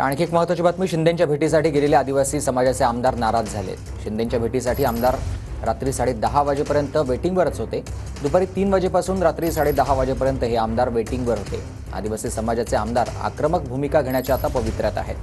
आणखी एक महत्वाची बातमी शिंदेच्या भेटीसाठी गेलेले आदिवासी समाजाचे आमदार नाराज झालेत. शिंदेच्या भेटीसाठी आमदार रात्री साडे दहा वाजेपर्यंत वेटिंगवरच होते. दुपारी तीन वाजेपासून रात्री साडे दहा वाजेपर्यंत हे आमदार वेटिंगवर होते. आदिवासी समाजाचे आमदार आक्रमक भूमिका घेण्याच्या आता पवित्र्यात आहेत.